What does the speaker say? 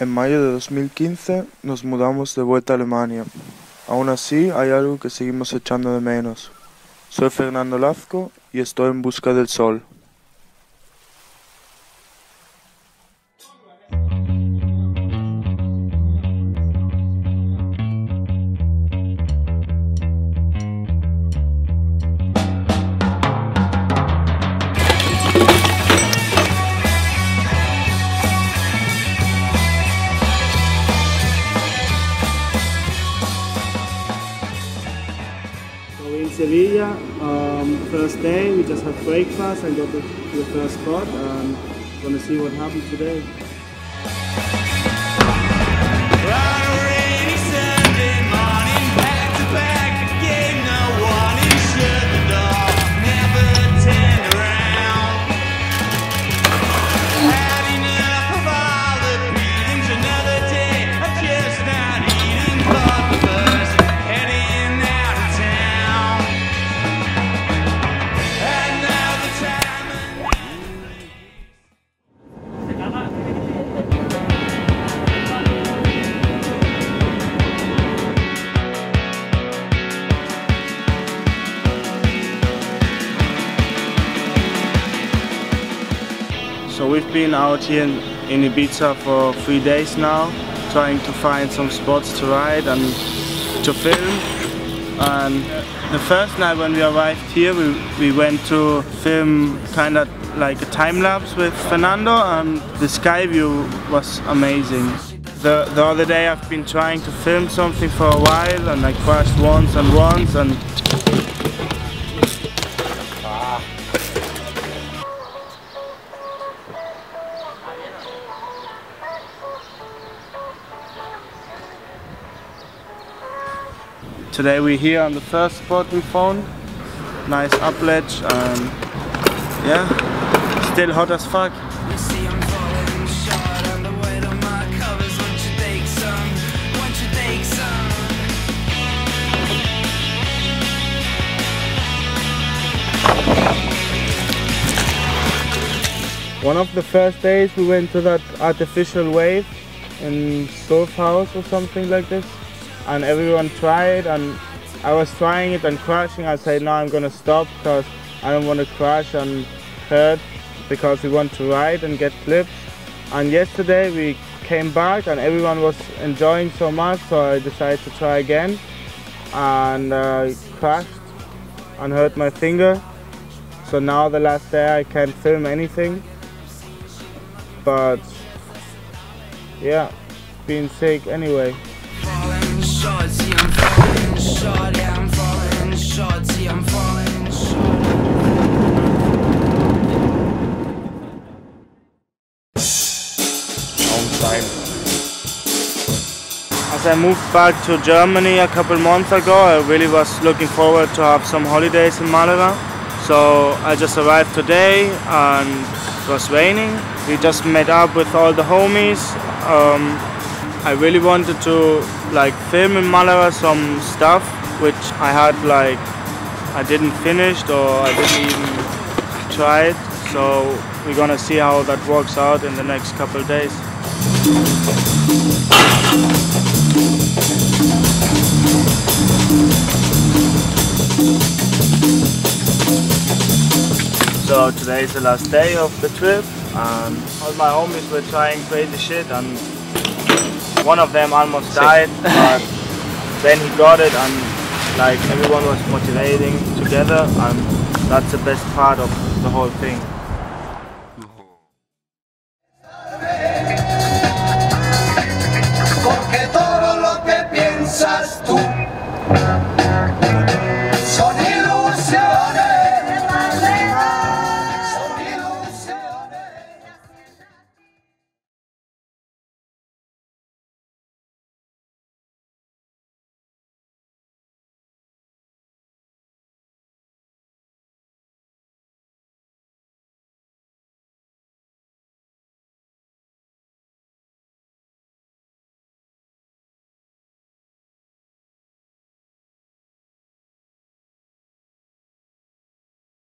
En mayo de 2015 nos mudamos de vuelta a Alemania. Aún así hay algo que seguimos echando de menos. Soy Fernando Lazco y estoy en busca del sol. Sevilla. Um, first day, we just have breakfast and go to the first spot. and gonna see what happens today. We've been out here in, in Ibiza for three days now, trying to find some spots to ride and to film. And the first night when we arrived here, we, we went to film kind of like a time lapse with Fernando and the sky view was amazing. The, the other day I've been trying to film something for a while and I crashed once and once and Today we're here on the first spot we found. Nice up ledge and yeah, still hot as fuck. One of the first days we went to that artificial wave in Surf House or something like this and everyone tried and I was trying it and crashing. I said no I'm gonna stop because I don't want to crash and hurt because we want to ride and get flips and yesterday we came back and everyone was enjoying so much so I decided to try again. And uh, crashed and hurt my finger. So now the last day I can't film anything. But yeah being sick anyway short, see I'm falling short, yeah I'm falling short, see I'm falling short. As I moved back to Germany a couple months ago, I really was looking forward to have some holidays in Malaga. So I just arrived today and it was raining. We just met up with all the homies. Um, I really wanted to like film in Malaga some stuff which I had like I didn't finish or I didn't even try it so we're gonna see how that works out in the next couple days. So today is the last day of the trip and all my homies were trying crazy shit and one of them almost died, but then he got it and like everyone was motivating together and that's the best part of the whole thing.